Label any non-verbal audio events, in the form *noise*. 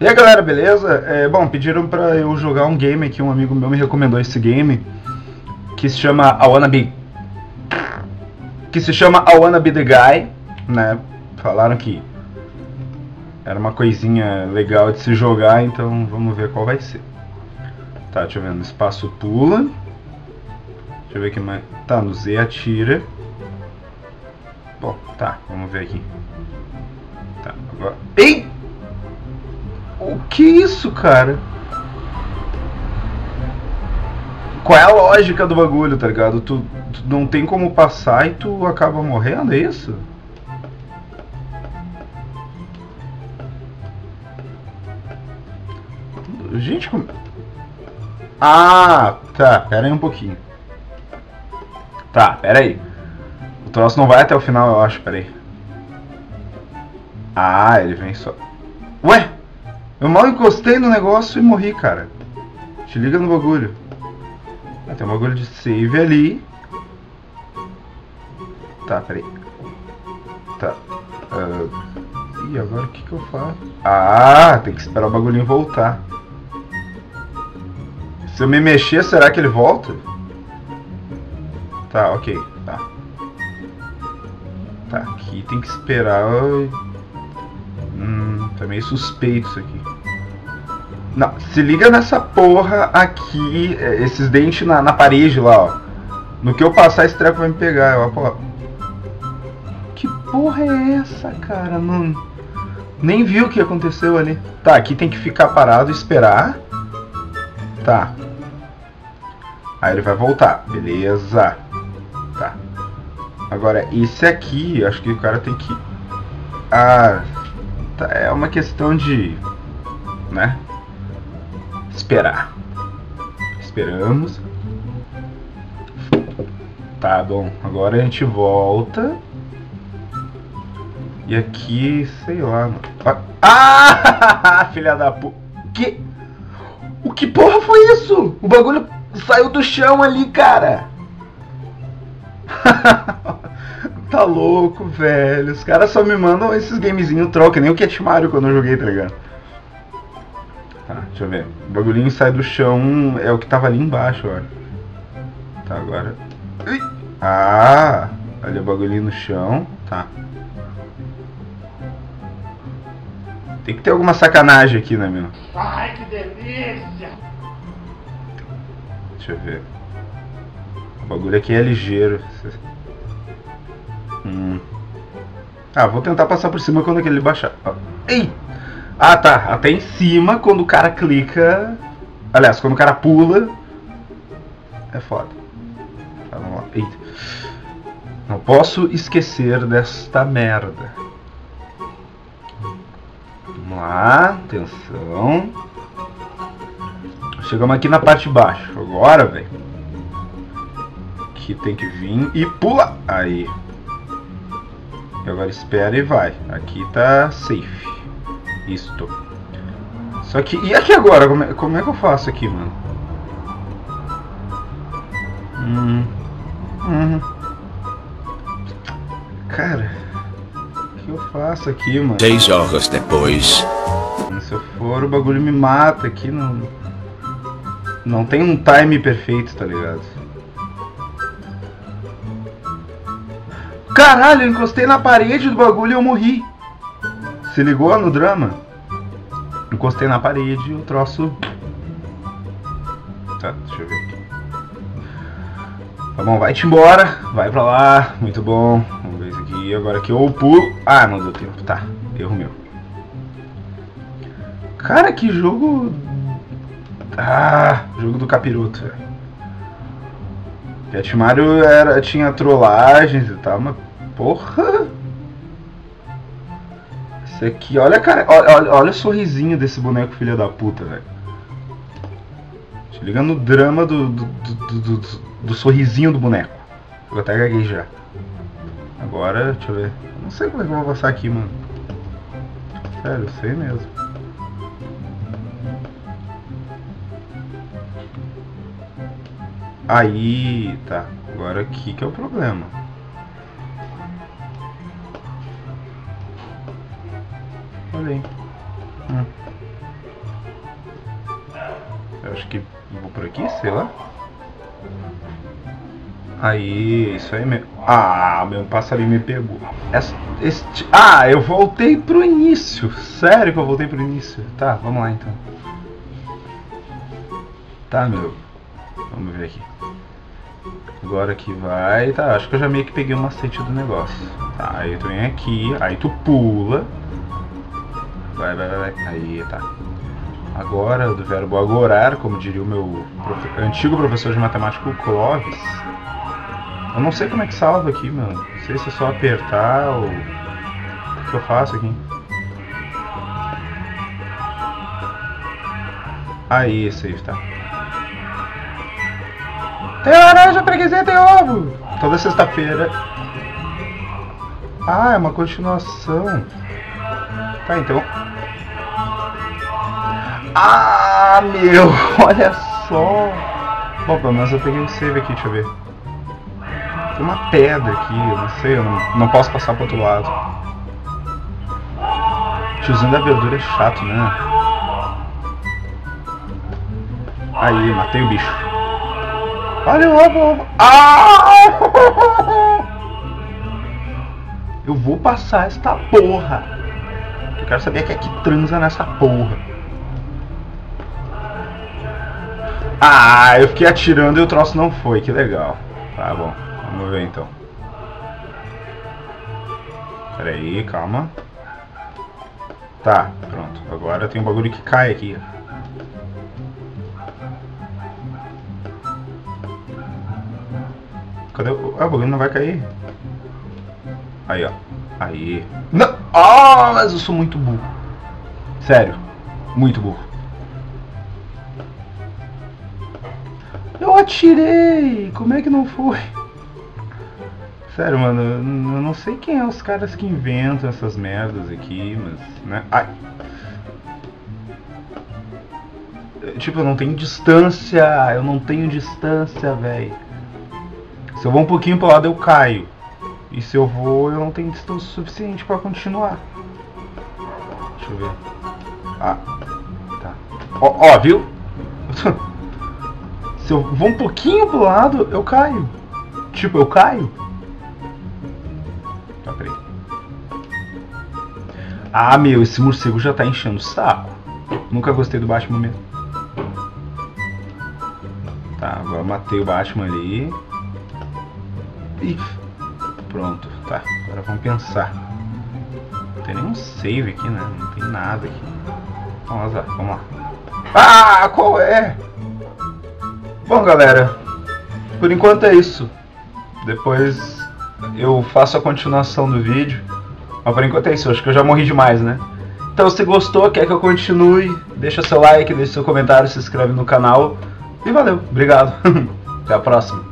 E aí galera, beleza? É, bom, pediram pra eu jogar um game aqui, um amigo meu me recomendou esse game que se chama I Wanna Be que se chama I Wanna Be The Guy, né? Falaram que era uma coisinha legal de se jogar, então vamos ver qual vai ser. Tá, deixa eu ver, no espaço pula. Deixa eu ver aqui mais. Tá, no Z atira. Bom, tá, vamos ver aqui. Tá, agora. Ei! O que é isso, cara? Qual é a lógica do bagulho, tá ligado? Tu, tu não tem como passar e tu acaba morrendo, é isso? Gente, como... Ah, tá, pera aí um pouquinho. Tá, pera aí. O troço não vai até o final, eu acho, pera aí. Ah, ele vem só... Ué? Eu mal encostei no negócio e morri, cara. Te liga no bagulho. Ah, tem um bagulho de save ali. Tá, peraí. Tá. Uh... Ih, agora o que que eu faço? Ah, tem que esperar o bagulhinho voltar. Se eu me mexer, será que ele volta? Tá, ok. Tá. Tá, aqui tem que esperar... Hum, tá meio suspeito isso aqui. Não, se liga nessa porra aqui, é, esses dentes na, na parede lá, ó. No que eu passar, esse treco vai me pegar. Eu, ó, que porra é essa, cara? Não, nem viu o que aconteceu ali. Tá, aqui tem que ficar parado e esperar. Tá. Aí ele vai voltar. Beleza. Tá. Agora, esse aqui, acho que o cara tem que... Ah, tá, é uma questão de... Né? Esperar. Esperamos. Tá bom, agora a gente volta. E aqui, sei lá. Mano. Ah! *laughs* Filha da puta. Que? O que porra foi isso? O bagulho saiu do chão ali, cara. *laughs* tá louco, velho. Os caras só me mandam esses gamezinhos troca, nem o Cat Mario quando eu joguei, tá ligado? Deixa eu ver. O bagulhinho sai do chão, é o que tava ali embaixo, olha. Tá, agora. Ah! Olha o bagulhinho no chão. Tá. Tem que ter alguma sacanagem aqui, né, meu? Ai, que delícia! Deixa eu ver. O bagulho aqui é ligeiro. Hum. Ah, vou tentar passar por cima quando aquele baixar. Ei! Ah, tá. Até em cima, quando o cara clica... Aliás, quando o cara pula... É foda. Tá, vamos lá. Eita. Não posso esquecer desta merda. Vamos lá. Atenção. Chegamos aqui na parte de baixo. Agora, velho. Aqui tem que vir e pula. Aí. E agora espera e vai. Aqui tá safe. Isto. Só que... E aqui agora? Como é, como é que eu faço aqui, mano? Hum... Hum... Cara... O que eu faço aqui, mano? Seis horas depois... Se eu for, o bagulho me mata aqui, não... Não tem um time perfeito, tá ligado? Caralho, eu encostei na parede do bagulho e eu morri. Se ligou no drama? Encostei na parede e o troço. Tá, deixa eu ver aqui. Tá bom, vai-te embora. Vai pra lá. Muito bom. Vamos ver isso aqui. Agora que eu pulo. Ah, não deu tempo. Tá, erro meu. Cara, que jogo. Ah, jogo do capiroto, velho. Mario era, tinha trollagens e tal, mas porra! Esse aqui, olha cara, olha, olha o sorrisinho desse boneco filho da puta, velho. Te liga no drama do do, do, do, do, sorrisinho do boneco. Eu até gaguejar. Agora, deixa eu ver. Não sei como é que eu vou passar aqui, mano. Sério, eu sei mesmo. Aí, tá. Agora aqui que é o problema. Hum. Eu acho que vou por aqui, sei lá. Aí, isso aí mesmo. Ah, meu passarinho me pegou. Essa, este, ah, eu voltei pro início. Sério que eu voltei pro início. Tá, vamos lá então. Tá, meu. Vamos ver aqui. Agora que vai. Tá, acho que eu já meio que peguei o macete do negócio. Tá, aí tu vem aqui, aí tu pula. Vai, vai, vai. Aí, tá. Agora, do verbo agorar, como diria o meu profe antigo professor de matemática, o Clóvis. Eu não sei como é que salva aqui, mano. Não sei se é só apertar ou. O que eu faço aqui? Aí, save, tá. Tem laranja, preguiça, tem ovo! Toda sexta-feira. Ah, é uma continuação. Tá, então. Ah, meu! *laughs* Olha só! Bom, pelo menos eu peguei o save aqui, deixa eu ver. Tem uma pedra aqui, eu não sei, eu não, não posso passar pro outro lado. Tiozinho da verdura é chato, né? Aí, matei o bicho. Olha o ovo! Ah! *laughs* Eu vou passar esta porra. Eu quero saber quem é que transa nessa porra. Ah, eu fiquei atirando e o troço não foi, que legal. Tá bom, vamos ver então. Pera aí, calma. Tá, pronto. Agora tem um bagulho que cai aqui. Cadê o... Ah, o bagulho não vai cair. Aí, ó. Aí. Não! Ah, mas eu sou muito burro. Sério. Muito burro. Atirei! Como é que não foi? Sério, mano, eu não sei quem é os caras que inventam essas merdas aqui, mas. Né? Ai. Tipo, eu não tenho distância, eu não tenho distância, velho. Se eu vou um pouquinho pro lado, eu caio. E se eu vou, eu não tenho distância suficiente para continuar. Deixa eu ver. Ah, tá. Ó, ó viu? *laughs* se eu vou um pouquinho pro lado, eu caio. Tipo, eu caio. Tá, peraí. Ah, meu, esse morcego já tá enchendo o saco. Nunca gostei do Batman mesmo. Tá, agora matei o Batman ali. Ih, pronto, tá. Agora vamos pensar. Não tem nenhum save aqui, né? Não tem nada aqui. Vamos lá, vamos lá. Ah, qual é? Bom, galera, por enquanto é isso. Depois eu faço a continuação do vídeo. Mas por enquanto é isso, acho que eu já morri demais, né? Então se gostou, quer que eu continue, deixa seu like, deixa seu comentário, se inscreve no canal. E valeu, obrigado. *laughs* Até a próxima.